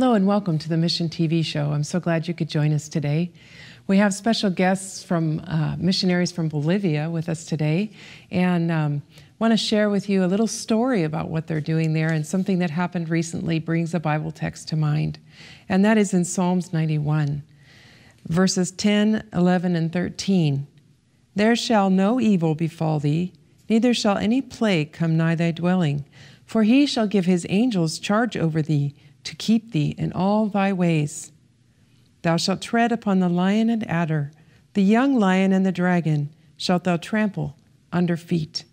Hello and welcome to the Mission TV show. I'm so glad you could join us today. We have special guests from uh, missionaries from Bolivia with us today, and um, want to share with you a little story about what they're doing there. And something that happened recently brings a Bible text to mind, and that is in Psalms 91, verses 10, 11, and 13. There shall no evil befall thee, neither shall any plague come nigh thy dwelling, for he shall give his angels charge over thee to keep thee in all thy ways. Thou shalt tread upon the lion and adder, the young lion and the dragon shalt thou trample under feet.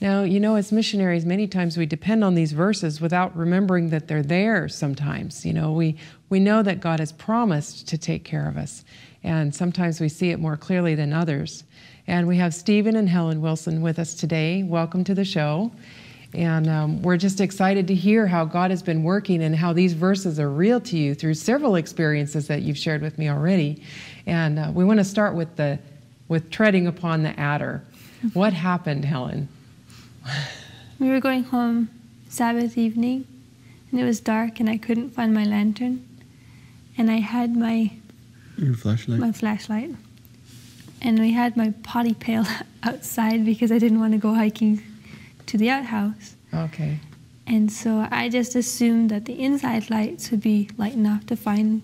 Now, you know, as missionaries, many times we depend on these verses without remembering that they're there sometimes. You know, we, we know that God has promised to take care of us, and sometimes we see it more clearly than others. And we have Steven and Helen Wilson with us today. Welcome to the show. And um, we're just excited to hear how God has been working and how these verses are real to you through several experiences that you've shared with me already. And uh, we want to start with the with treading upon the adder. What happened, Helen? We were going home Sabbath evening, and it was dark, and I couldn't find my lantern, and I had my your flashlight. My flashlight, and we had my potty pail outside because I didn't want to go hiking to the outhouse. Okay. And so I just assumed that the inside lights would be light enough to find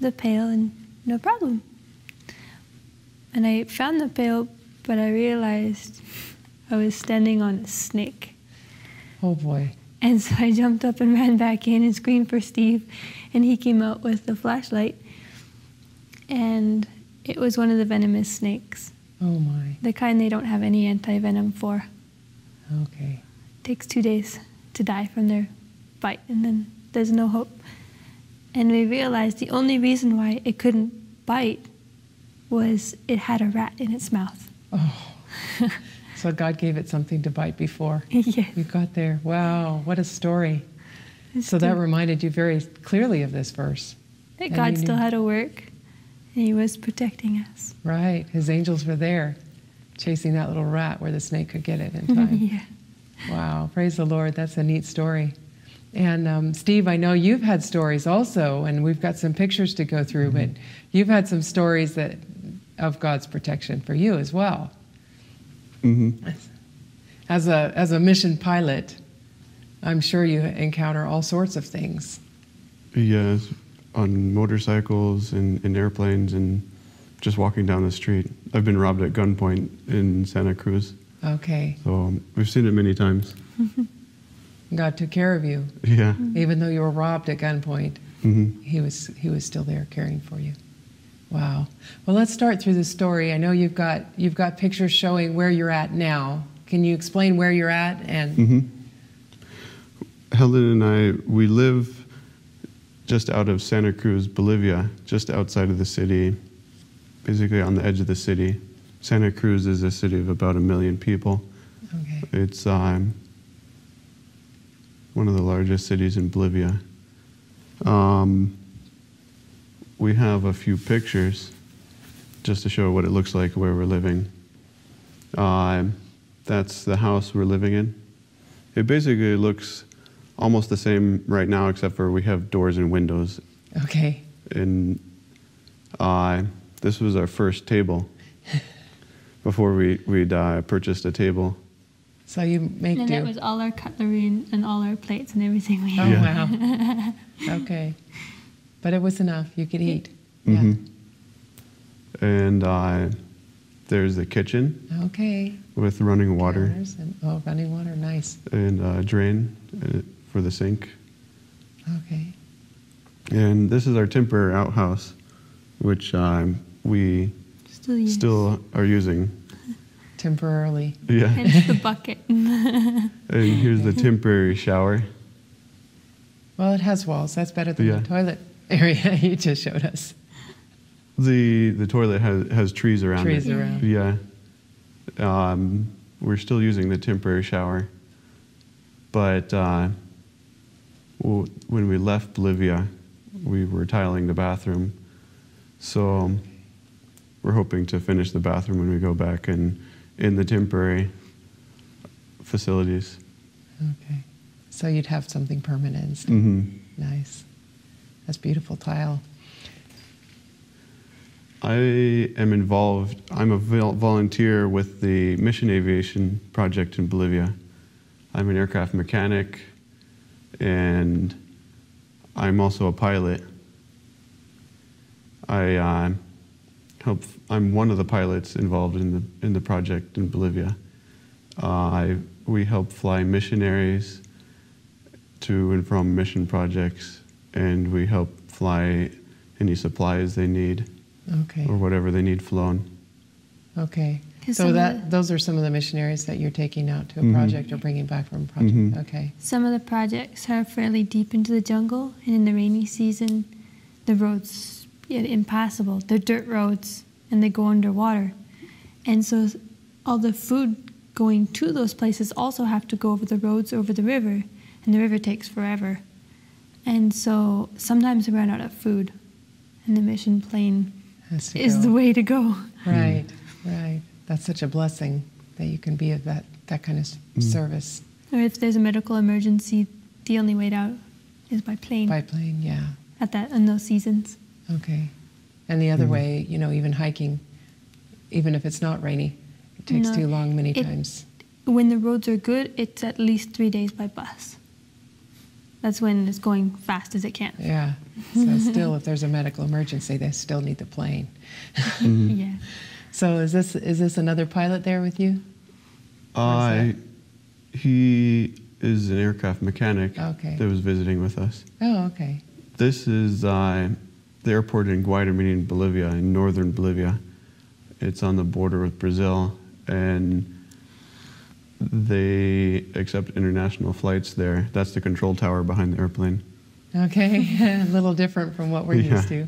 the pail and no problem. And I found the pail, but I realized I was standing on a snake. Oh boy. And so I jumped up and ran back in and screamed for Steve, and he came out with the flashlight. And it was one of the venomous snakes. Oh my. The kind they don't have any anti venom for. Okay. Takes two days to die from their bite, and then there's no hope. And we realized the only reason why it couldn't bite was it had a rat in its mouth. Oh. so God gave it something to bite before. yes. You got there. Wow, what a story. It's so that reminded you very clearly of this verse. That God still had to work and He was protecting us. Right. His angels were there chasing that little rat where the snake could get it in time. yeah. Wow, praise the Lord. That's a neat story. And um, Steve, I know you've had stories also, and we've got some pictures to go through, mm-hmm. but you've had some stories that of God's protection for you as well. Mm-hmm. As a as a mission pilot, I'm sure you encounter all sorts of things. Yes, on motorcycles and, and airplanes and just walking down the street. I've been robbed at gunpoint in Santa Cruz. Okay. So um, we've seen it many times. God took care of you. Yeah. Even though you were robbed at gunpoint, mm-hmm. he was he was still there caring for you. Wow. Well, let's start through the story. I know you've got you've got pictures showing where you're at now. Can you explain where you're at and? Mm-hmm. Helen and I we live just out of Santa Cruz, Bolivia, just outside of the city basically on the edge of the city. Santa Cruz is a city of about a million people. Okay. It's um, one of the largest cities in Bolivia. Um, we have a few pictures just to show what it looks like where we're living. Uh, that's the house we're living in. It basically looks almost the same right now, except for we have doors and windows. Okay. And uh, this was our first table before we, we'd uh, purchased a table. So you make and do. that was all our cutlery and, and, all our plates and everything we had. Oh, yeah. wow. okay. But it was enough. You could eat. Mm-hmm. Yeah. And uh, there's the kitchen. Okay. With running water. And, oh, running water. Nice. And a uh, drain uh, for the sink. Okay. And this is our temporary outhouse, which um, we still, still are using. Temporarily. Yeah. Hence the bucket. and here's the temporary shower. Well, it has walls. That's better than yeah. the toilet area you just showed us. The the toilet has has trees around trees it. Trees around. Yeah. Um, we're still using the temporary shower, but uh, when we left Bolivia, we were tiling the bathroom so we're hoping to finish the bathroom when we go back in, in the temporary facilities. Okay. So you'd have something permanent. Mm-hmm. Nice. That's beautiful tile. I am involved, I'm a volunteer with the Mission Aviation Project in Bolivia. I'm an aircraft mechanic and I'm also a pilot. I uh, help, I'm one of the pilots involved in the, in the project in Bolivia. Uh, I, we help fly missionaries to and from mission projects, and we help fly any supplies they need Okay. or whatever they need flown. Okay. 'Cause So that the- those are some of the missionaries that you're taking out to a Mhm. project or bringing back from a project. Mhm. Okay. Some of the projects are fairly deep into the jungle, and in the rainy season, the roads get impassable. They're dirt roads, and they go underwater. And so all the food going to those places also have to go over the roads over the river, and the river takes forever. And so sometimes we run out of food, and the mission plane is go. the way to go. Right. Right. That's such a blessing that you can be of that that kind of Mm. service Or if there's a medical emergency, the only way out is by plane by plane. Yeah. at that in those seasons. Okay. And the other Mhm. way, you know, even hiking, even if it's not rainy, it takes No, too long many it- times. When the roads are good, it's at least three days by bus. That's when it's going fast as it can. Yeah. So still, if there's a medical emergency, they still need the plane. yeah. So is this is this another pilot there with you? I, he is an aircraft mechanic Okay. that was visiting with us. Oh, okay. This is uh, the airport in Guayaquil, Bolivia, in northern Bolivia. It's on the border with Brazil, and they accept international flights there. That's the control tower behind the airplane. Okay, a little different from what we're Yeah. used to.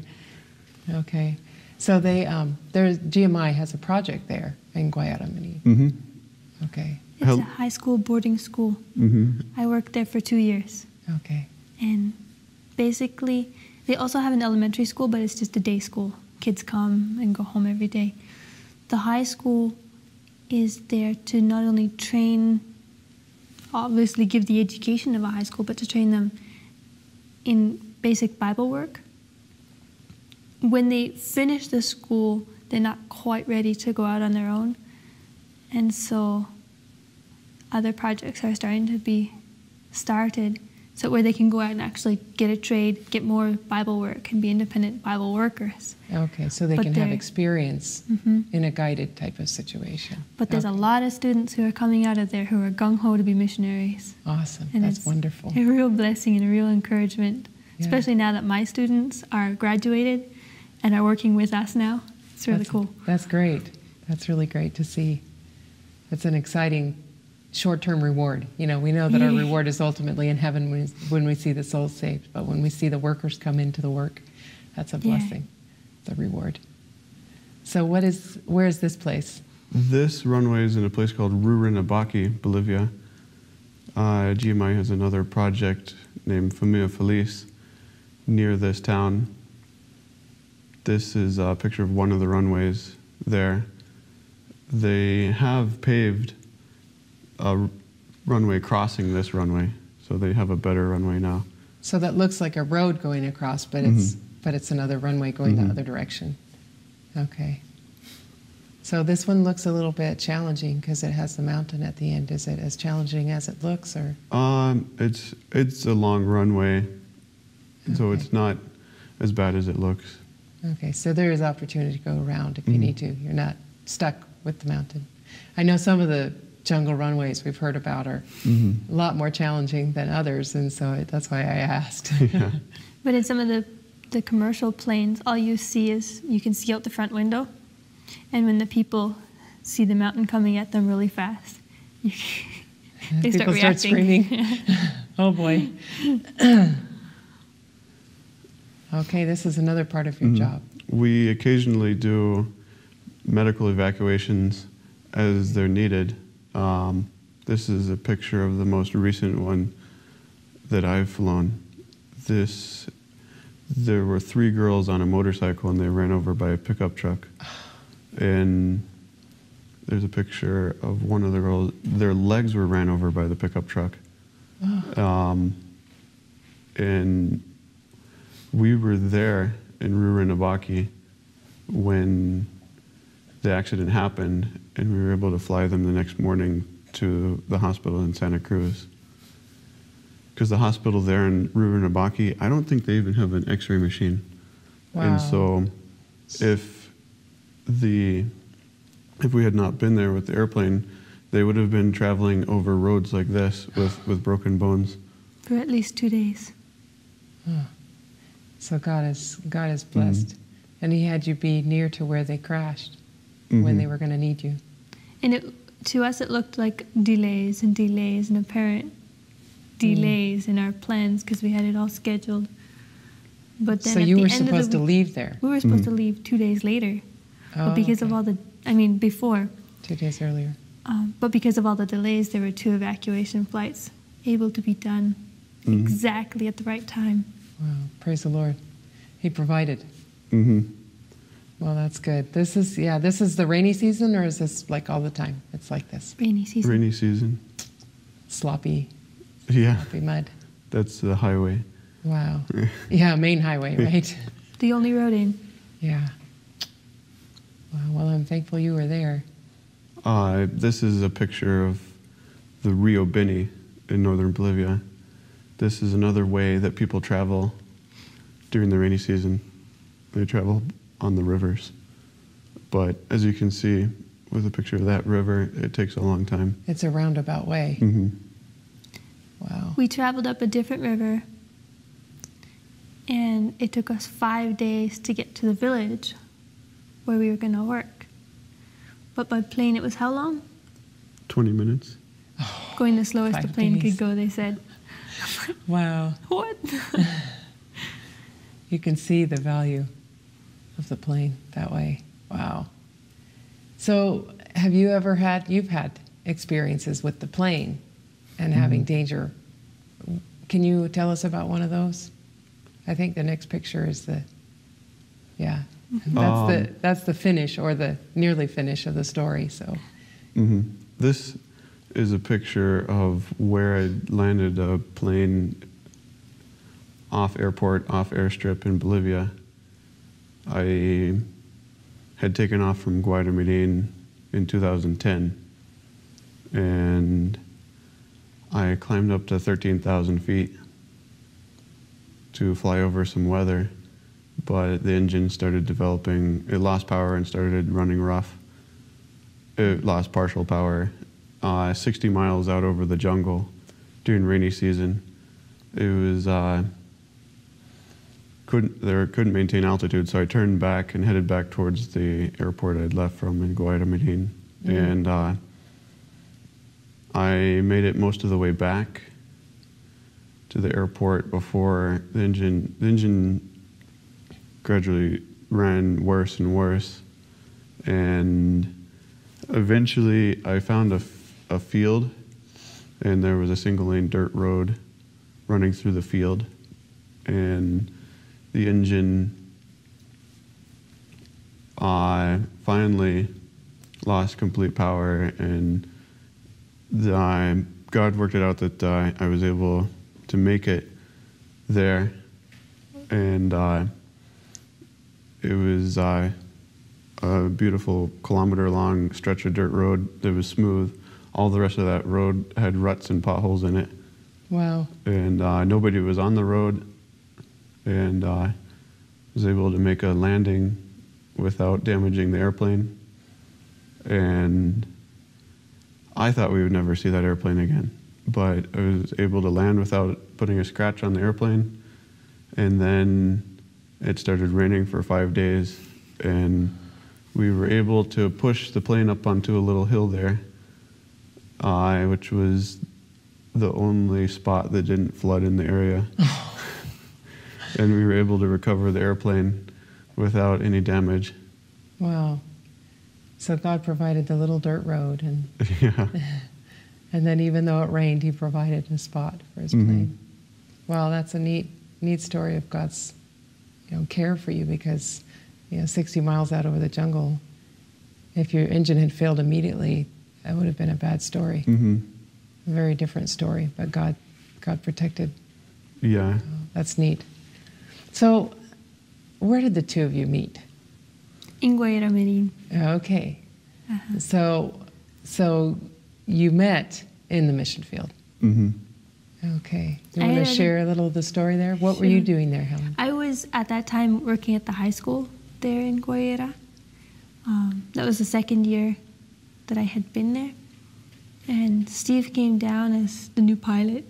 Okay, so they um, there's GMI has a project there in Guayaramerín. Mm-hmm. Okay, It's Help. a high school boarding school. Mm-hmm. I worked there for two years. okay, And basically, they also have an elementary school, but it's just a day school. Kids come and go home every day. The high school is there to not only train, obviously, give the education of a high school, but to train them in basic Bible work. When they finish the school, they're not quite ready to go out on their own. And so other projects are starting to be started so where they can go out and actually get a trade, get more Bible work, and be independent Bible workers. okay. So they But can have experience Mhm. in a guided type of situation. But there's a lot of students who are coming out of there who are gung ho to be missionaries. awesome. And That's wonderful. A real blessing and a real encouragement, Yeah. especially now that my students are graduated and are working with us now. It's really that's, cool. That's great. That's really great to see. It's an exciting short-term reward. You know, we know that our reward is ultimately in heaven when, when we see the souls saved, but when we see the workers come into the work, that's a blessing. It's a reward. So, what is? Where is this place? This runway is in a place called Rurrenabaque, Bolivia. Uh, GMI has another project named Familia Feliz near this town. This is a picture of one of the runways there. They have paved a runway crossing this runway, so they have a better runway now. So that looks like a road going across, but it's Mhm. but it's another runway going Mhm. the other direction. Okay. So this one looks a little bit challenging because it has the mountain at the end. Is it as challenging as it looks, or Um, it's it's a long runway, so it's not as bad as it looks. okay? So there is opportunity to go around if you Mhm. need to. You're not stuck with the mountain. I know some of the jungle runways we've heard about are Mhm. a lot more challenging than others, and so it, that's why I asked. Yeah. But in some of the, the commercial planes, all you see is you can see out the front window. And when the people see the mountain coming at them really fast, you, they start People start reacting. screaming. oh boy. okay, this is another part of your Mhm. job. We occasionally do medical evacuations as they're needed. Um, this is a picture of the most recent one that I've flown. This, there were three girls on a motorcycle and they ran over by a pickup truck. And there's a picture of one of the girls, their legs were ran over by the pickup truck. Um, and we were there in Rurrenabaque when the accident happened, and we were able to fly them the next morning to the hospital in Santa Cruz. Because the hospital there in Rurrenabaque, I don't think they even have an X-ray machine, Wow. and so if the if we had not been there with the airplane, they would have been traveling over roads like this with, with broken bones. For at least two days. So God is God is mm-hmm. blessed, and He had you be near to where they crashed when Mhm. they were going to need you. And it, to us, it looked like delays and delays and apparent delays in our plans because we had it all scheduled. But then So at you the were end supposed of to the, leave there We were supposed Mhm. to leave two days later, Oh, but because of all the, I mean, before, two days earlier. um, but because of all the delays, there were two evacuation flights able to be done Mhm. exactly at the right time. Wow, praise the Lord. He provided. Mm-hmm. Well, that's good. This is yeah. This is the rainy season, or is this like all the time? It's like this Rainy season. Rainy season. sloppy, Yeah, sloppy mud. that's the highway. Wow. Yeah, main highway, right? The only road in. Yeah. Wow. Well, I'm thankful you were there. Uh, this is a picture of the Rio Beni in northern Bolivia. This is another way that people travel during the rainy season. They travel on the rivers. But as you can see with a picture of that river, it takes a long time. It's a roundabout way. Mm-hmm. Wow. We traveled up a different river, and it took us five days to get to the village where we were going to work. But by plane, it was how long? 20 minutes. Going the slowest the plane days. could go, they said. Wow. What? You can see the value of the plane that way. Wow. So, have you ever had, you've had experiences with the plane and having danger. Can you tell us about one of those? I think the next picture is the, yeah. That's the Um, that's the finish or the nearly finish of the story. So, hmm This is a picture of where I landed a plane off airport, off airstrip in Bolivia. I had taken off from Guayaquil in 2010, and I climbed up to 13,000 feet to fly over some weather, but the engine started developing, it lost power and started running rough it lost partial power uh, 60 miles out over the jungle during rainy season. It was uh, couldn't there couldn't maintain altitude, so I turned back and headed back towards the airport I'd left from in Guayaquil, and uh, I made it most of the way back to the airport before the engine the engine gradually ran worse and worse, and eventually I found a, f- a field, and there was a single lane dirt road running through the field, and the engine I finally lost complete power, and the, I, God worked it out that uh, I was able to make it there, and uh, it was uh, a beautiful kilometer long stretch of dirt road that was smooth. All the rest of that road had ruts and potholes in it, wow. and uh, nobody was on the road, and uh, was able to make a landing without damaging the airplane. And I thought we would never see that airplane again, but I was able to land without putting a scratch on the airplane. And then it started raining for five days, and we were able to push the plane up onto a little hill there, uh, which was the only spot that didn't flood in the area. and we were able to recover the airplane without any damage. Wow. So God provided the little dirt road, and yeah. and then even though it rained, He provided a spot for His Mhm. plane. Wow, that's a neat neat story of God's you know care for you because you know 60 miles out over the jungle, if your engine had failed immediately, that would have been a bad story, hmm a very different story. But God, God protected. Yeah. Oh, That's neat. So, where did the two of you meet? In Guayaramerín. Okay. So, so you met in the mission field. Mm-hmm. Okay. You I want to share a little of the story there? What were you doing there, Helen? I was at that time working at the high school there in Guayra. Um, that was the second year that I had been there. And Steve came down as the new pilot.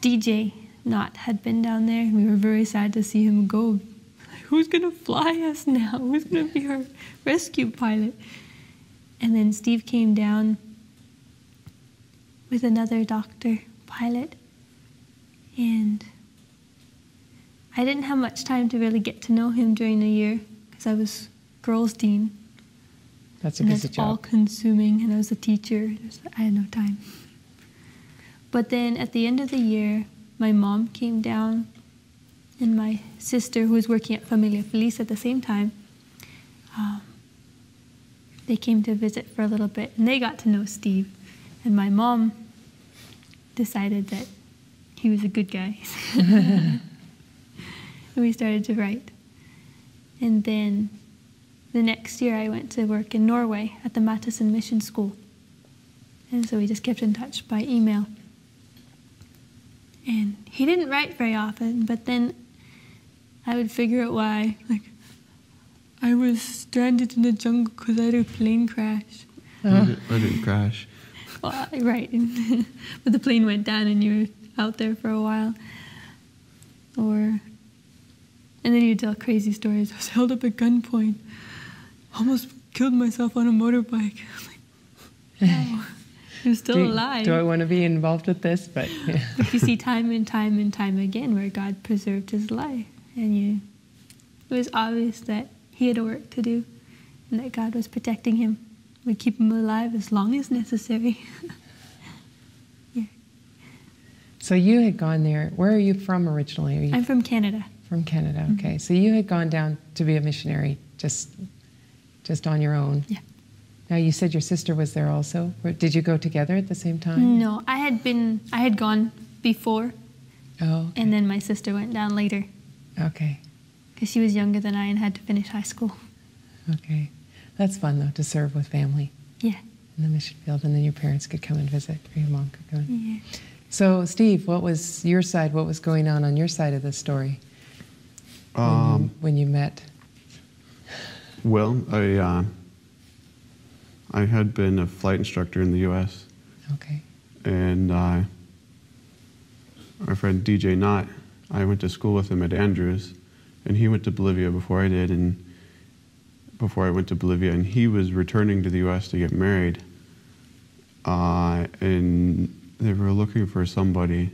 DJ Knott had been down there, and we were very sad to see him go. Who's gonna fly us now? Who's gonna be our rescue pilot? And then Steve came down with another doctor pilot, and I didn't have much time to really get to know him during the year because I was girls' dean. That's a and busy that's all consuming, and I was a teacher. I had no time. But then at the end of the year, my mom came down, and my sister, who was working at Familia Feliz at the same time, um, they came to visit for a little bit, and they got to know Steve. And my mom decided that he was a good guy. and we started to write. And then the next year, I went to work in Norway at the Mattison Mission School. And so we just kept in touch by email. And he didn't write very often, but then I would figure out why. Like, I was stranded in the jungle because I had a plane crash. I, didn't, I didn't crash. Well, right. but the plane went down and you were out there for a while. Or, and then you would tell crazy stories. I was held up at gunpoint, almost killed myself on a motorbike. I'm like, wow, you're still do, alive. do I want to be involved with this? But But you see time and time and time again where God preserved his life. And you, it was obvious that he had a work to do and that God was protecting him, would keep him alive as long as necessary. yeah. so you had gone there. Where are you from originally? Are you I'm from Canada. from Canada? Mm-hmm. Okay. So you had gone down to be a missionary just just on your own. Yeah. Now you said your sister was there also. Did you go together at the same time? No, I had been, I had gone before, Oh. and then my sister went down later Okay. because she was younger than I and had to finish high school. Okay. That's fun though to serve with family Yeah. in the mission field, and then your parents could come and visit, or your mom could come. in. Yeah. So, Steve, what was your side? What was going on on your side of the story when, you, Um, when you met? well, I, uh, I had been a flight instructor in the U.S. Okay. and uh, our friend DJ Knott, I went to school with him at Andrews, and he went to Bolivia before I did, and before I went to Bolivia, and he was returning to the U.S. to get married, uh, and they were looking for somebody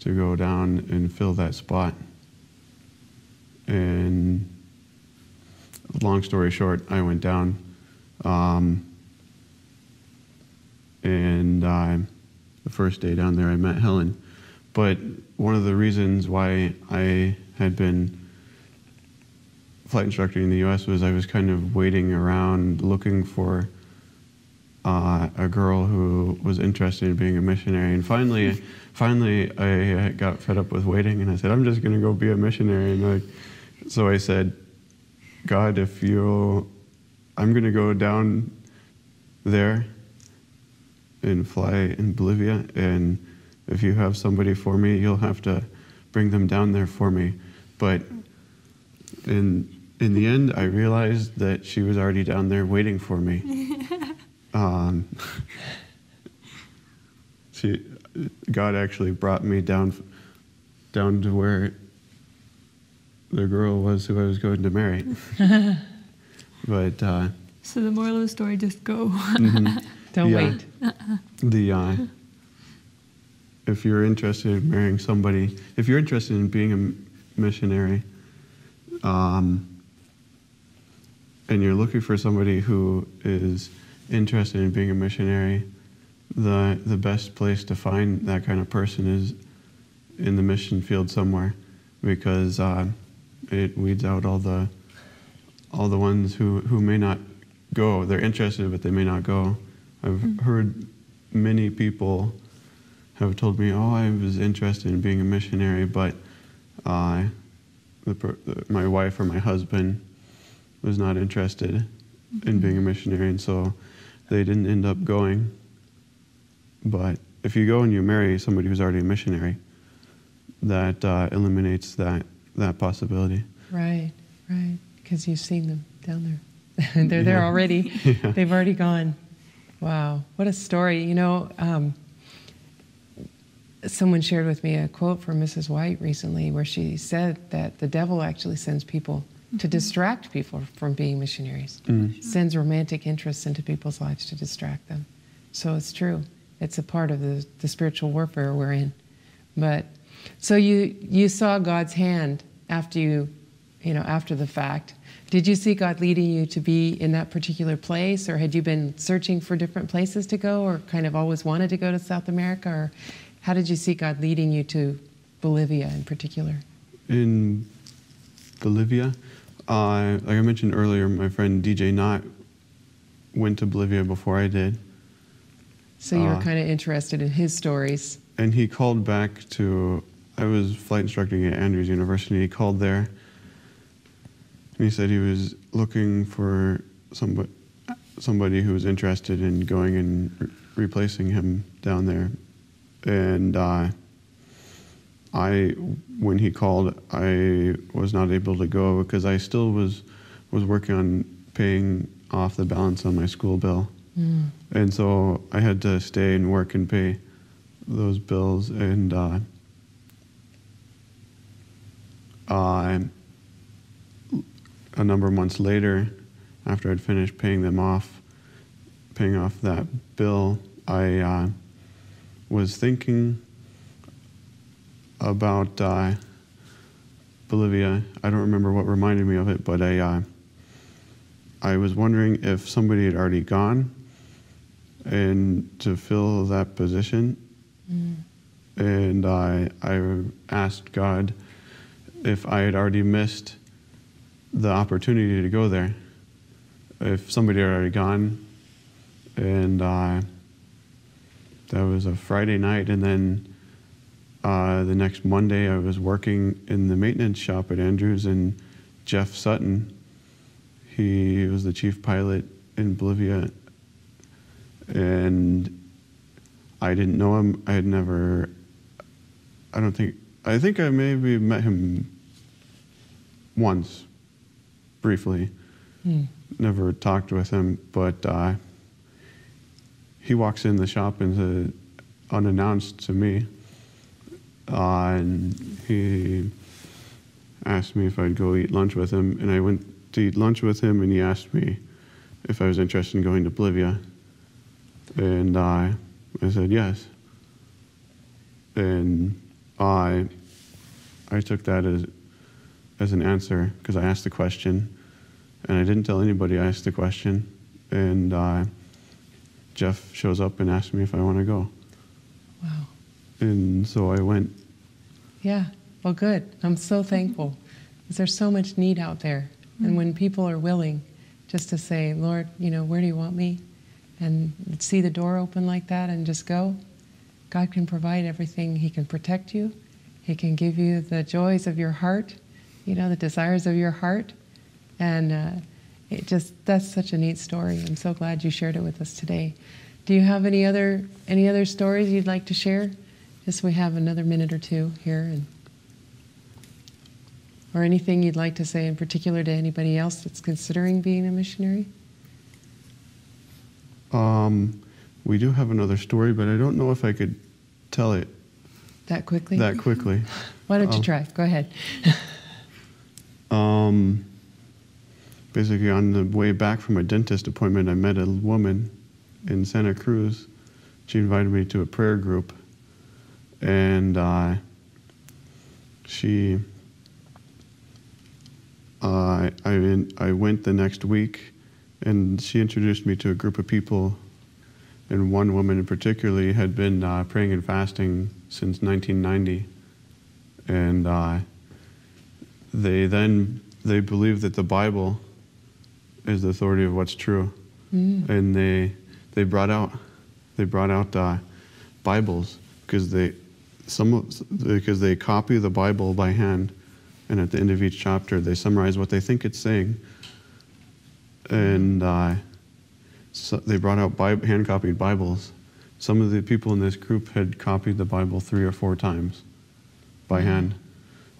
to go down and fill that spot. And long story short, I went down. Um, and uh, the first day down there, I met Helen. But one of the reasons why I had been flight instructor in the U.S. was I was kind of waiting around looking for uh, a girl who was interested in being a missionary. And finally, finally, I got fed up with waiting, and I said, "I'm just going to go be a missionary." And like, so I said, "God, if you, I'm going to go down there and fly in Bolivia, and if you have somebody for me, you'll have to bring them down there for me." But in in the end, I realized that she was already down there waiting for me. um, she, God actually brought me down down to where the girl was who I was going to marry. but uh, So the moral of the story just go. Don't Yeah. wait. the uh, if you're interested in marrying somebody, if you're interested in being a missionary, um, and you're looking for somebody who is interested in being a missionary, the the best place to find that kind of person is in the mission field somewhere, because uh, it weeds out all the all the ones who, who may not go. They're interested, but they may not go. I've heard many people have told me, "Oh, I was interested in being a missionary, but uh, the, the, my wife or my husband was not interested in being a missionary, and so they didn't end up going. But if you go and you marry somebody who's already a missionary, that uh, eliminates that that possibility. Right, right. Because you've seen them down there. They're there already. Yeah. They've already gone. Wow, what a story. You know, um, someone shared with me a quote from Mrs. White recently where she said that the devil actually sends people to mm-hmm. distract people from being missionaries, mm-hmm. Mm-hmm. sends romantic interests into people's lives to distract them. So it's true. It's a part of the, the spiritual warfare we're in. But so you you saw God's hand after you, you know, after the fact. Did you see God leading you to be in that particular place, or had you been searching for different places to go, or kind of always wanted to go to South America, or how did you see God leading you to Bolivia in particular? In Bolivia, uh, like I mentioned earlier, my friend DJ Knott went to Bolivia before I did, So you were Uh, kind of interested in his stories. and he called back to. I was flight instructing at Andrews University. He called there, and he said he was looking for somebody, somebody who was interested in going and re- replacing him down there, and. Uh, I, when he called, I was not able to go because I still was, was working on paying off the balance on my school bill, and so I had to stay and work and pay those bills. And uh, uh, a number of months later, after I'd finished paying them off, paying off that bill, I uh, was thinking about uh, Bolivia. I don't remember what reminded me of it, but I uh, I was wondering if somebody had already gone and to fill that position. And I I asked God if I had already missed the opportunity to go there. If somebody had already gone, and uh, that was a Friday night, and then uh, the next Monday, I was working in the maintenance shop at Andrews, and Jeff Sutton, he was the chief pilot in Bolivia, and I didn't know him. I had never, I don't think, I think I maybe met him once, briefly. Never talked with him, but uh, he walks in the shop and unannounced to me, uh, and he asked me if I'd go eat lunch with him, and I went to eat lunch with him, and he asked me if I was interested in going to Bolivia, and I said yes, and I I took that as as an answer because I asked the question, and I didn't tell anybody I asked the question, and uh, Jeff shows up and asks me if I want to go, Wow. and so I went. Yeah, well, good. I'm so thankful because there's so much need out there. And when people are willing just to say, Lord, you know, where do you want me? And see the door open like that and just go, God can provide everything. He can protect you, He can give you the joys of your heart, you know, the desires of your heart. And uh, it just, that's such a neat story. I'm so glad you shared it with us today. Do you have any other, any other stories you'd like to share? Just we have another minute or two here, and or anything you'd like to say in particular to anybody else that's considering being a missionary? Um, we do have another story, but I don't know if I could tell it That quickly? that quickly. Why don't you um, try? Go ahead. Um, basically, on the way back from a dentist appointment, I met a woman in Santa Cruz. She invited me to a prayer group, and uh, she, uh, I, in, I went the next week, and she introduced me to a group of people. And one woman in particularly had been uh, praying and fasting since 1990, and. Uh, they then they believe that the Bible is the authority of what's true, and they they brought out they brought out uh, Bibles because they some because they copy the Bible by hand, and at the end of each chapter, they summarize what they think it's saying. And uh, so they brought out Bi- hand copied Bibles. Some of the people in this group had copied the Bible three or four times by hand.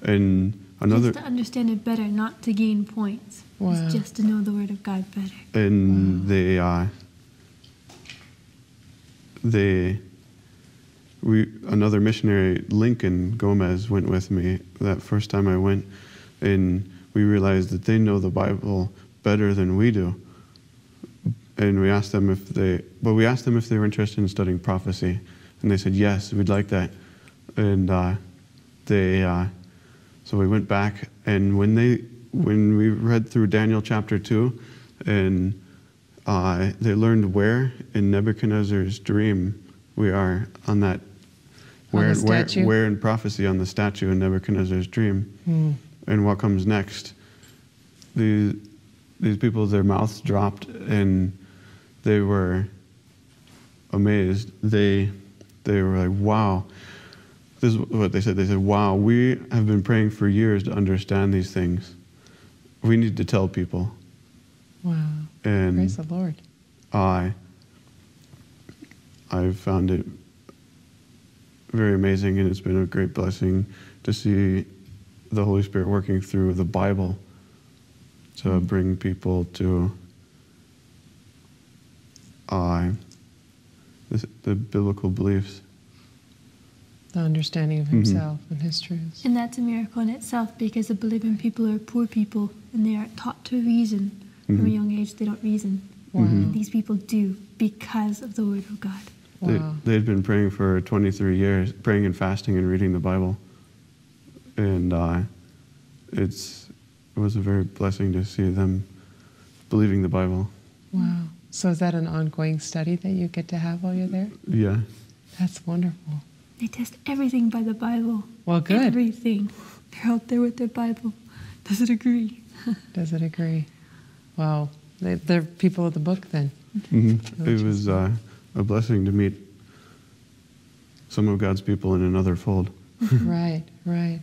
And another. Just to understand it better, not to gain points. Wow. It's just to know the Word of God better. and they uh, they we another missionary Lincoln Gomez went with me that first time I went, and we realized that they know the Bible better than we do. And we asked them if they, but we asked them if they were interested in studying prophecy, and they said yes, we'd like that. And uh, they, uh, so we went back, and when they, when we read through Daniel chapter two, and uh, they learned where in Nebuchadnezzar's dream we are on that, where, the where, where in prophecy on the statue in Nebuchadnezzar's dream, Hmm. and what comes next. These these people, their mouths dropped, and they were amazed. They they were like, "Wow." This is what they said. They said, "Wow, we have been praying for years to understand these things. We need to tell people." Wow. And Praise the Lord. I I've found it very amazing and it's been a great blessing to see the Holy Spirit working through the Bible to bring people to uh, the, the biblical beliefs. The understanding of Mhm. himself and his truths. And that's a miracle in itself because the believing people are poor people and they are taught to reason. From a Mhm. young age, they don't reason. Wow. And these people do because of the Word of God. Wow. They, they'd been praying for 23 years, praying and fasting and reading the Bible. And uh, it's, it was a very blessing to see them believing the Bible. Wow. So is that an ongoing study that you get to have while you're there? Yeah. That's wonderful. They test everything by the Bible. Well, good. Everything. They're out there with their Bible. Does it agree? Does it agree? Wow. They, they're people of the book then. hmm Oh, It was uh, a blessing to meet some of God's people in another fold. right, right.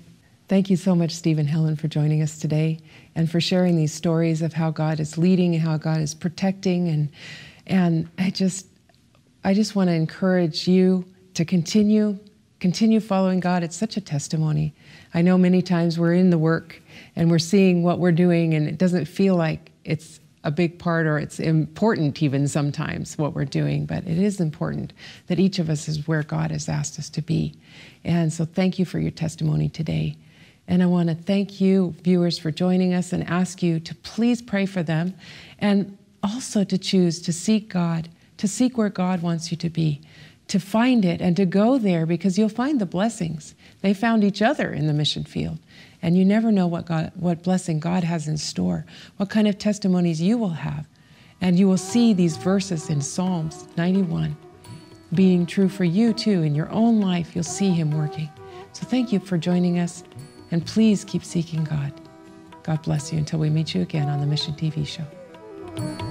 Thank you so much, Steve and Helen, for joining us today and for sharing these stories of how God is leading and how God is protecting. And, and I just, I just want to encourage you to continue, continue following God. It's such a testimony. I know many times we're in the work and we're seeing what we're doing, and it doesn't feel like it's a big part or it's important even sometimes what we're doing, but it is important that each of us is where God has asked us to be. And so thank you for your testimony today. And I want to thank you, viewers, for joining us and ask you to please pray for them and also to choose to seek God, to seek where God wants you to be, to find it and to go there because you'll find the blessings. They found each other in the mission field. And you never know what, God, what blessing God has in store, what kind of testimonies you will have. And you will see these verses in Psalms 91 being true for you too. In your own life, you'll see Him working. So thank you for joining us. And please keep seeking God. God bless you until we meet you again on the Mission TV show.